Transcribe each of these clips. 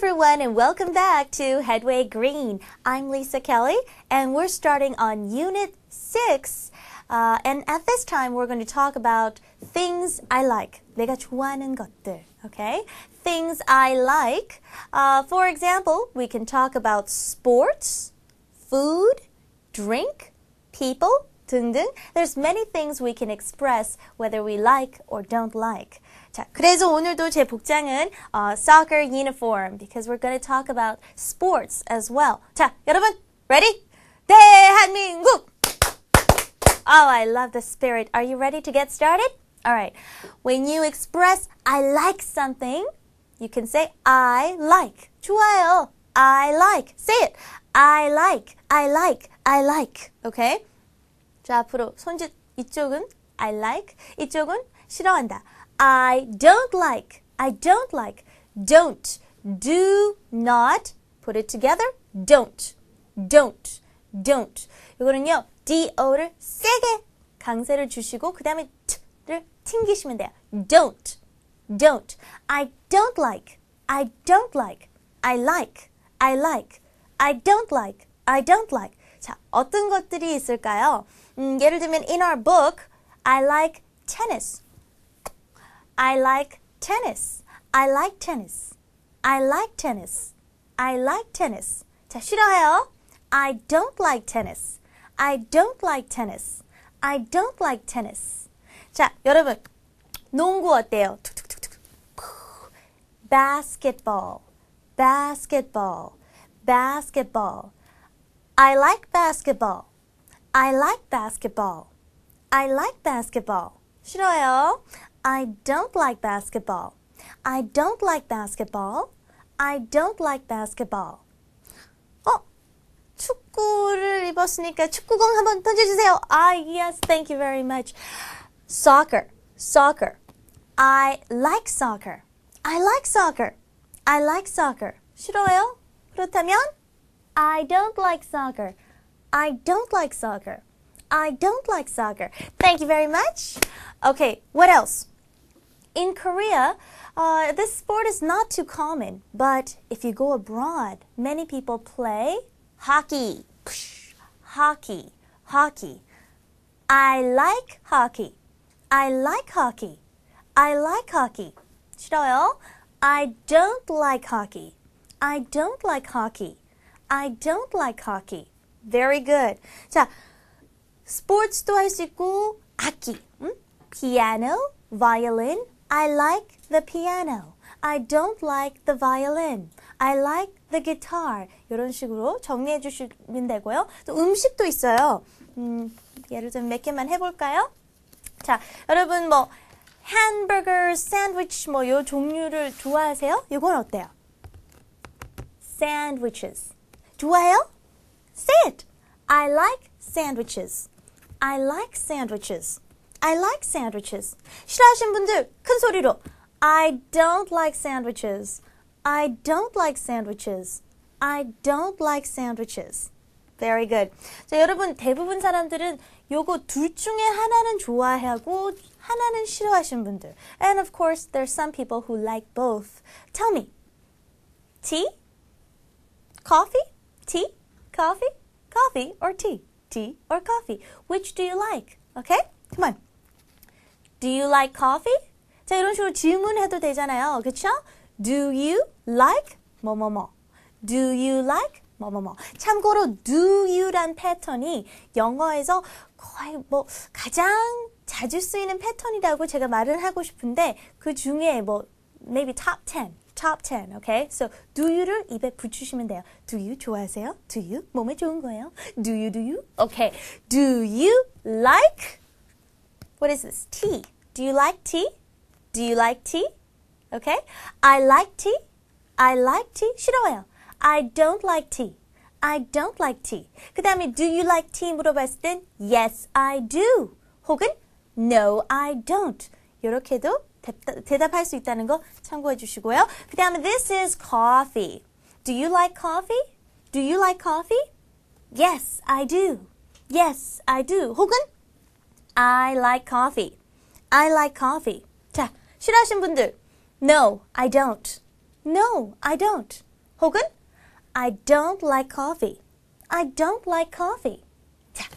everyone, and welcome back to Headway Green. I'm Lisa Kelly, and we're starting on Unit 6. Uh, and at this time, we're going to talk about things I like. 내가 좋아하는 것들. Okay? Things I like. Uh, for example, we can talk about sports, food, drink, people, 등등. There's many things we can express whether we like or don't like. 자, 그래서 오늘도 제 복장은 uh, soccer uniform because we're going to talk about sports as well. 자, 여러분, ready? 대한민국! Oh, I love the spirit. Are you ready to get started? All right. When you express I like something, you can say I like. 좋아요. I like. Say it. I like. I like. I like. Okay? 자, 앞으로 손짓 이쪽은 I like. 이쪽은 싫어한다. I don't like. I don't like. Don't. Do not. Put it together. Don't. Don't. Don't. 이거는요. do를 세게 강세를 주시고 그 다음에 t를 튕기시면 돼요. Don't. Don't. I don't like. I don't like. I like. I like. I don't like. I don't like. 자, 어떤 것들이 있을까요? 음, 예를 들면 in our book, I like tennis. I like tennis. I like tennis. I like tennis. I like tennis. 자, 싫어해요. I don't like tennis. I don't like tennis. I don't like tennis. 자, 여러분. 농구 어때요? 툭툭툭툭. basketball. basketball. basketball. I like basketball. I like basketball. I like basketball. 싫어요. I don't like basketball. I don't like basketball. I don't like basketball. 어? 축구를 입었으니까 축구공 한번 던져주세요. Ah, yes, thank you very much. Soccer, soccer. I like soccer. I like soccer. I like soccer. 싫어요? 그렇다면 I don't like soccer. I don't like soccer. I don't like soccer. Thank you very much. Okay, what else? In Korea, uh, this sport is not too common, but if you go abroad, many people play hockey. Hockey, hockey. I like hockey. I like hockey. I like hockey. 싫어요? I don't like hockey. I don't like hockey. I don't like hockey. Very good. 자, 스포츠도 할 수 있고 악기, 음? piano, violin. I like the piano. I don't like the violin. I like the guitar. 이런 식으로 정리해 주시면 되고요. 또 음식도 있어요. 음, 예를 들면 몇 개만 해볼까요? 자, 여러분 뭐 햄버거, 샌드위치 뭐 요 종류를 좋아하세요? 이건 어때요? sandwiches. 좋아해요? Say it. I like sandwiches. I like sandwiches. I like sandwiches. 싫어하시는 분들 큰 소리로 I don't like sandwiches. I don't like sandwiches. I don't like sandwiches. Very good. 자, 여러분 대부분 사람들은 요거 둘 중에 하나는 좋아하고 하나는 싫어하시는 분들. And of course, there's some people who like both. Tell me. Tea? Coffee? Tea? Coffee? Coffee or tea? Tea or coffee? Which do you like? Okay? Come on. Do you like coffee? 자, 이런 식으로 질문해도 되잖아요. 그쵸? Do you like 뭐뭐뭐? Do you like 뭐뭐뭐? 참고로 do you란 패턴이 영어에서 거의 뭐 가장 자주 쓰이는 패턴이라고 제가 말을 하고 싶은데 그 중에 뭐 maybe top 10 top 10, okay? So, do you를 입에 붙이시면 돼요. Do you 좋아하세요? Do you? 몸에 좋은 거예요. Do you, do you? Okay. Do you like, what is this? Tea. Do you like tea? Do you like tea? Okay? I like tea. I like tea. 싫어요. I don't like tea. I don't like tea. 그 다음에 do you like tea 물어봤을 땐 yes, I do. 혹은 no, I don't. 이렇게도 대답할 수 있다는 거 참고해 주시고요. 그 다음에 this is coffee. Do you like coffee? Do you like coffee? Yes, I do. Yes, I do. 혹은 I like coffee. I like coffee. 자, 싫어하신 분들 No, I don't. No, I don't. 혹은 I don't like coffee. I don't like coffee. 자,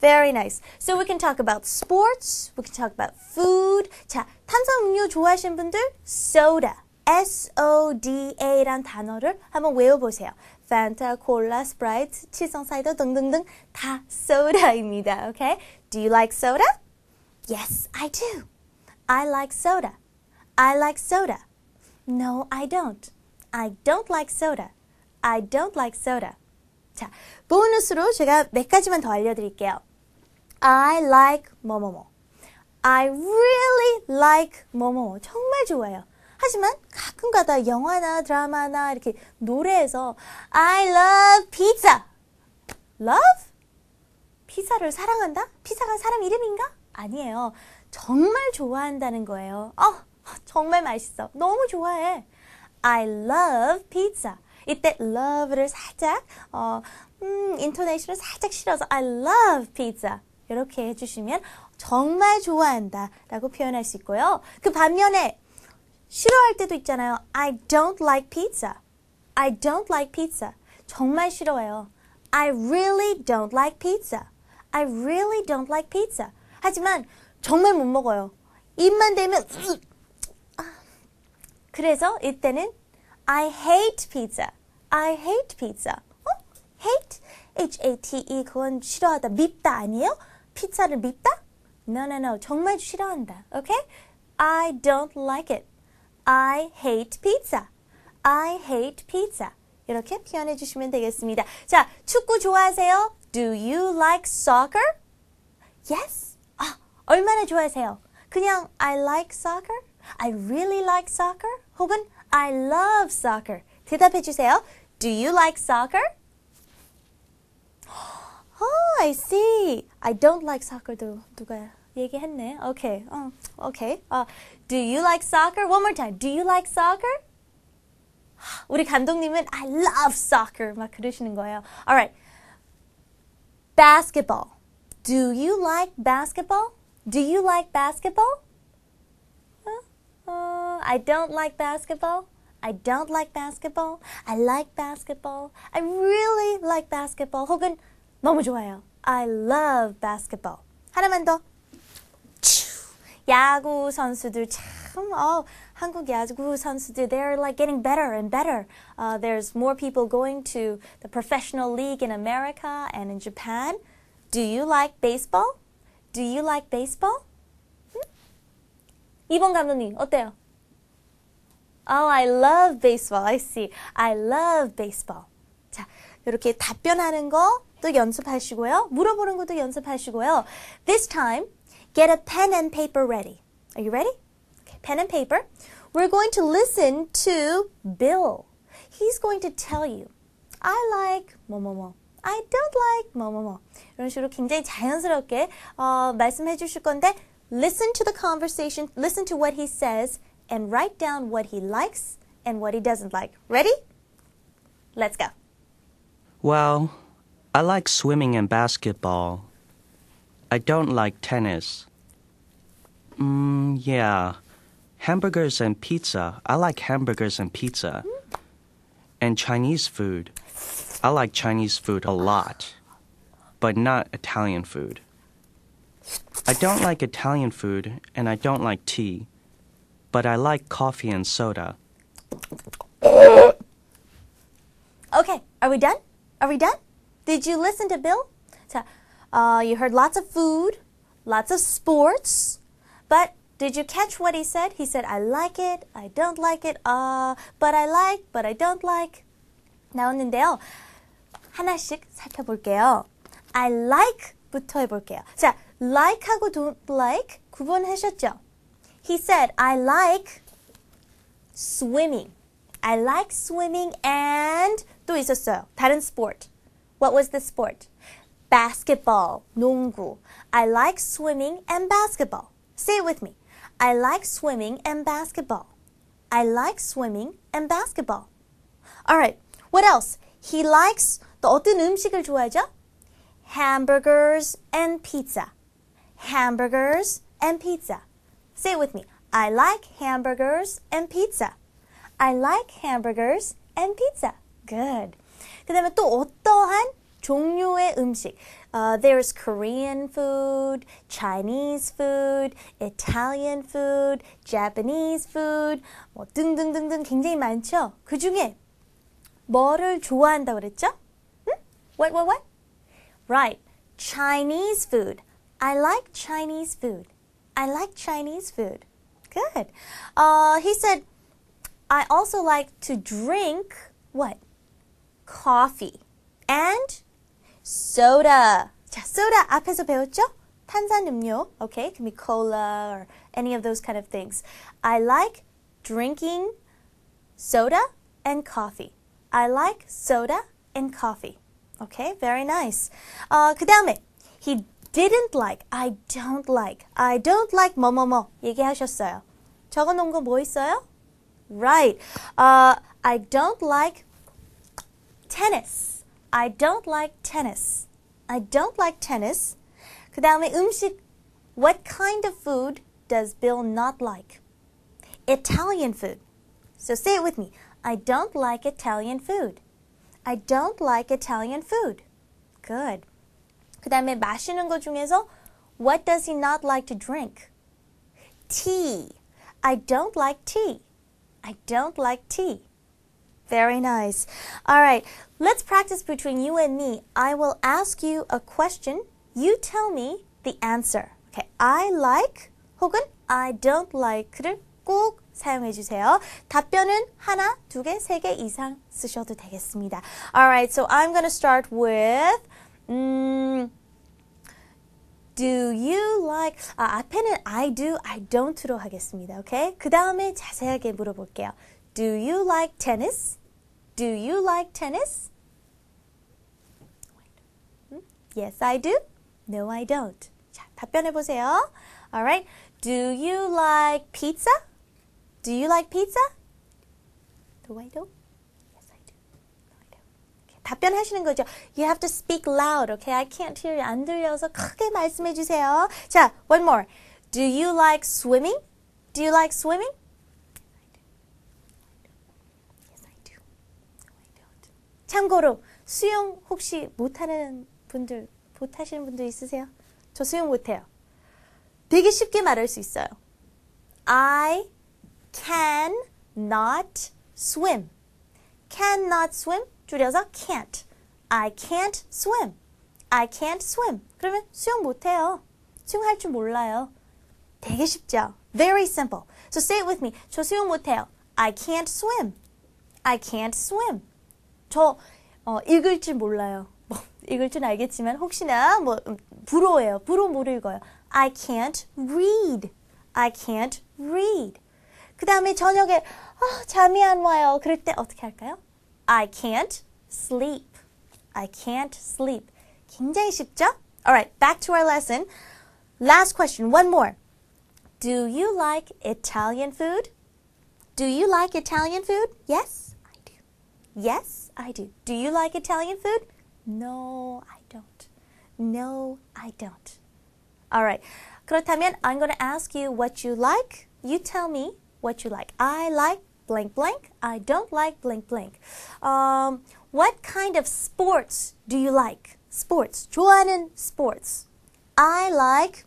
very nice. So we can talk about sports, we can talk about food. 자, 탄산음료 좋아하시는 분들 soda. S-O-D-A란 단어를 한번 외워보세요. 판타, 콜라, 스프라이트, 칠성 사이다 등등등 다 soda입니다. Okay? Do you like soda? Yes, I do. I like soda. I like soda. No, I don't. I don't like soda. I don't like soda. 자, 보너스로 제가 몇 가지만 더 알려드릴게요. I like 뭐뭐뭐. I really like 뭐뭐뭐. 정말 좋아요. 하지만 가끔 가다 영화나 드라마나 이렇게 노래에서 I love pizza. Love? 피자를 사랑한다? 피자가 사람 이름인가? 아니에요. 정말 좋아한다는 거예요. 어, 정말 맛있어. 너무 좋아해. I love pizza. 이때 love를 살짝 어, 음, 인토네이션을 살짝 실어서 I love pizza. 이렇게 해주시면 정말 좋아한다 라고 표현할 수 있고요. 그 반면에 싫어할 때도 있잖아요. I don't like pizza. I don't like pizza. 정말 싫어해요. I really don't like pizza. I really don't like pizza. 하지만 정말 못 먹어요. 입만 대면 그래서 이때는 I hate pizza. I hate pizza. 어? hate? H-A-T-E 그건 싫어하다. 밉다 아니에요? 피자를 밉다? No, no, no. 정말 싫어한다. Okay? I don't like it. I hate pizza. I hate pizza. 이렇게 표현해 주시면 되겠습니다. 자, 축구 좋아하세요? Do you like soccer? Yes. 아, 얼마나 좋아하세요? 그냥 I like soccer? I really like soccer? 혹은 I love soccer. 대답해 주세요. Do you like soccer? Oh, I see. I don't like soccer도 누가 얘기했네. Okay. 어, okay. 어, do you like soccer? One more time. Do you like soccer? 우리 감독님은 I love soccer 막 그러시는 거예요. Alright. Basketball. Do you like basketball? Do you like basketball? Uh, I don't like basketball. I don't like basketball. I like basketball. I really like basketball. 혹은 너무 좋아요. I love basketball. 하나만 더. 야구 선수들 참 어, 한국 야구 선수들 they're like getting better and better. Uh, there's more people going to the professional league in America and in Japan. Do you like baseball? Do you like baseball? 음? 이번 감독님 어때요? Oh, I love baseball. I see. I love baseball. 자, 이렇게 답변하는 거 또 연습하시고요. 물어보는 것도 연습하시고요. This time, get a pen and paper ready. Are you ready? Okay, pen and paper. We're going to listen to Bill. He's going to tell you, I like 뭐뭐뭐. I don't like 뭐뭐뭐. 이런 식으로 굉장히 자연스럽게 어, 말씀해 주실 건데 listen to the conversation, listen to what he says and write down what he likes and what he doesn't like. Ready? Let's go. Well, I like swimming and basketball. I don't like tennis. Mm, yeah. Hamburgers and pizza. I like hamburgers and pizza. And Chinese food. I like Chinese food a lot, but not Italian food. I don't like Italian food and I don't like tea, but I like coffee and soda. Okay, are we done? Are we done? Did you listen to Bill? 자, uh, you heard lots of food, lots of sports, but did you catch what he said? He said, I like it, I don't like it, uh, but I like, but I don't like. 나왔는데요. 하나씩 살펴볼게요. I like부터 해볼게요. 자, like하고 don't like 구분하셨죠? He said, I like swimming. I like swimming and 또 있었어요. 다른 sport. What was the sport? Basketball, 농구. I like swimming and basketball. Say it with me. I like swimming and basketball. I like swimming and basketball. Alright, what else? He likes 또 어떤 음식을 좋아하죠? Hamburgers and pizza. Hamburgers and pizza. Say it with me. I like hamburgers and pizza. I like hamburgers and pizza. Good. 그 다음에 또 어떠한 종류의 음식. Uh, there's Korean food, Chinese food, Italian food, Japanese food, 뭐 등등등등 굉장히 많죠. 그 중에 뭐를 좋아한다고 그랬죠? 응? What, what, what? Right. Chinese food. I like Chinese food. I like Chinese food. Good. Uh, he said, I also like to drink what? Coffee and soda. 자, soda 앞에서 배웠죠? 탄산음료. Okay, it can be cola or any of those kind of things. I like drinking soda and coffee. I like soda and coffee. Okay, very nice. 어, 그 다음에 he didn't like, I don't like, I don't like 뭐뭐뭐 얘기하셨어요. 적어놓은 거 뭐 있어요? Right. Uh, I don't like tennis. I don't like tennis. I don't like tennis. 그 다음에 음식. What kind of food does Bill not like? Italian food. So say it with me. I don't like Italian food. I don't like Italian food. Good. 그 다음에 마시는 것 중에서 What does he not like to drink? Tea. I don't like tea. I don't like tea. Very nice. All right, let's practice between you and me. I will ask you a question. You tell me the answer. Okay, I like 혹은 I don't like를 꼭 사용해 주세요. 답변은 하나, 두 개, 세 개 이상 쓰셔도 되겠습니다. All right, so I'm to start with 음, Do you like 아, 앞에는 I do, I don't로 하겠습니다. 오케이? 그 다음에 자세하게 물어볼게요. Do you like tennis? Do you like tennis? Yes, I do. No, I don't. 자, 답변해 보세요. Alright. Do you like pizza? Do you like pizza? No, I don't. Yes, I do. No, I don't. Okay, 답변하시는 거죠. You have to speak loud, okay? I can't hear you. 안 들려서 크게 말씀해 주세요. 자, one more. Do you like swimming? Do you like swimming? Yes, I do. No, I don't. 참고로 수영 혹시 못하는 분들, 못하시는 분들 있으세요? 저 수영 못해요. 되게 쉽게 말할 수 있어요. I can not swim. can not swim 줄여서 can't. I can't swim. I can't swim. 그러면 수영 못해요. 수영할 줄 몰라요. 되게 쉽죠? Very simple. So say it with me. 저 수영 못해요. I can't swim. I can't swim. 저 어, 읽을 줄 몰라요. 뭐 읽을 줄 알겠지만 혹시나 뭐 음, 불어예요. 불어 못 읽어요. I can't read. I can't read. 그 다음에 저녁에 아, 잠이 안 와요. 그럴 때 어떻게 할까요? I can't sleep. I can't sleep. 굉장히 쉽죠? Alright, back to our lesson. Last question, one more. Do you like Italian food? Do you like Italian food? Yes, I do. Yes, I do. Do you like Italian food? No, I don't. No, I don't. All right. 그렇다면 I'm going to ask you what you like. You tell me what you like. I like blank blank. I don't like blank blank. Um, what kind of sports do you like? Sports. 좋아하는 sports. I like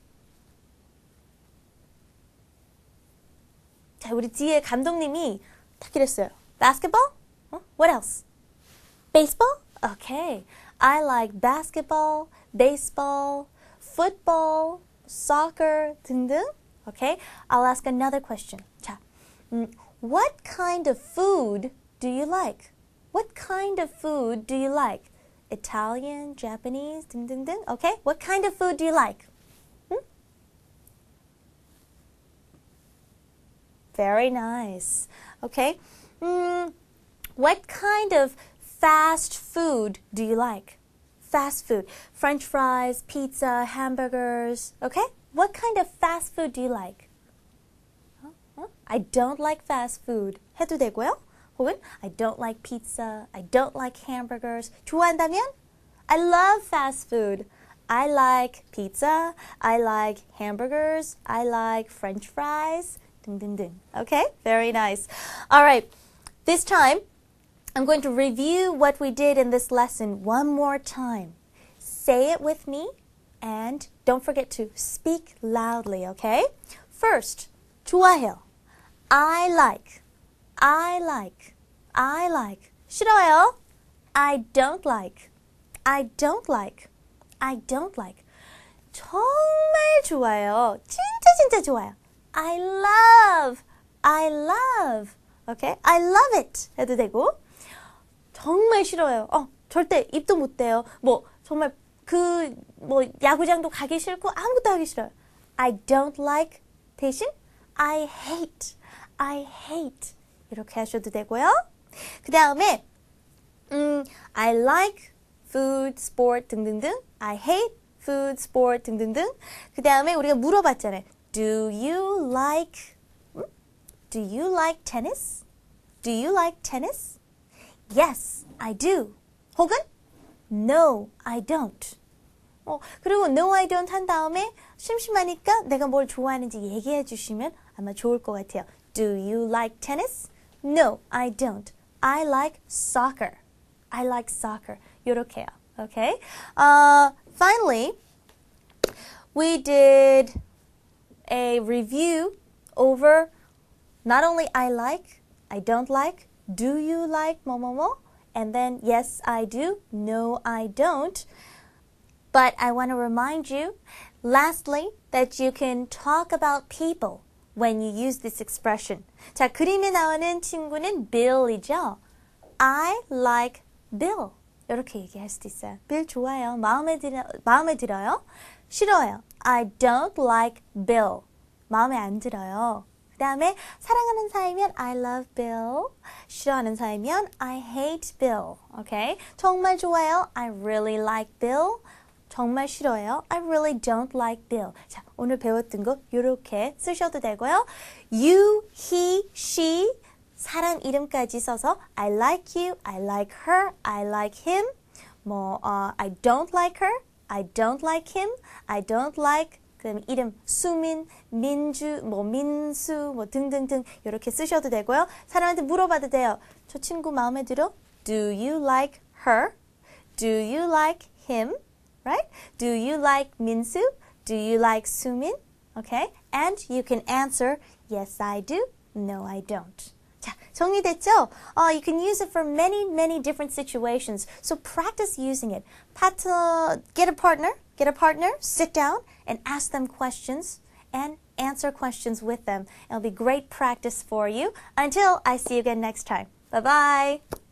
자, 우리 뒤에 감독님이 딱 이랬어요. Basketball? 어? What else? Baseball? Okay. I like basketball, baseball, football, soccer 등등. Okay. I'll ask another question. 자, 음, what kind of food do you like? What kind of food do you like? Italian, Japanese, ding ding ding. Okay, what kind of food do you like? Hmm? Very nice. Okay. Mm, what kind of fast food do you like? Fast food. French fries, pizza, hamburgers. Okay? What kind of fast food do you like? Huh? Huh? I don't like fast food. 해도 되고요. 혹은 I don't like pizza. I don't like hamburgers. 좋아한다면 I love fast food. I like pizza. I like hamburgers. I like french fries. 등등등. Okay? Very nice. All right. This time I'm going to review what we did in this lesson one more time. Say it with me and don't forget to speak loudly, okay? First, 좋아해요. I like. I like. I like. 싫어요. I don't like. I don't like. I don't like. 정말 좋아요. 진짜 진짜 좋아요. I love. I love. Okay? I love it. 해도 되고. 정말 싫어요. 어, 절대 입도 못 대요. 뭐 정말 그 뭐 야구장도 가기 싫고 아무것도 하기 싫어요. I don't like 대신 I hate. I hate. 이렇게 하셔도 되고요. 그 다음에 음, I like food, sport 등등등. I hate food, sport 등등등. 그 다음에 우리가 물어봤잖아요. Do you like Do you like tennis? Do you like tennis? Yes, I do. 혹은 No, I don't. 어, 그리고 No, I don't 한 다음에 심심하니까 내가 뭘 좋아하는지 얘기해 주시면 아마 좋을 것 같아요. Do you like tennis? No, I don't. I like soccer. I like soccer. 요렇게요. Okay? Uh, finally, we did a review over not only I like, I don't like, do you like 뭐뭐뭐, and then yes, I do, no, I don't. But I want to remind you, lastly, that you can talk about people when you use this expression. 자, 그림에 나오는 친구는 Bill이죠. I like Bill. 이렇게 얘기할 수도 있어요. Bill 좋아요. 마음에 들어 마음에 들어요. 싫어요. I don't like Bill. 마음에 안 들어요. 그 다음에 사랑하는 사이면 I love Bill. 싫어하는 사이면 I hate Bill. Okay? 정말 좋아요. I really like Bill. 정말 싫어요. I really don't like Bill. 자, 오늘 배웠던 거 이렇게 쓰셔도 되고요. You, he, she 사람 이름까지 써서 I like you, I like her, I like him. 뭐 uh, I don't like her, I don't like him, I don't like 그다음에 이름 수민, 민주, 뭐 민수, 뭐 등등등 이렇게 쓰셔도 되고요. 사람한테 물어봐도 돼요. 저 친구 마음에 들어? Do you like her? Do you like him? Right? Do you like Minsu? Do you like Sumin? Okay? And you can answer yes I do, no I don't. 자, 정리됐죠? Uh, you can use it for many, many different situations. So practice using it. Partner, get a partner, get a partner, sit down and ask them questions and answer questions with them. It'll be great practice for you. Until I see you again next time. Bye bye.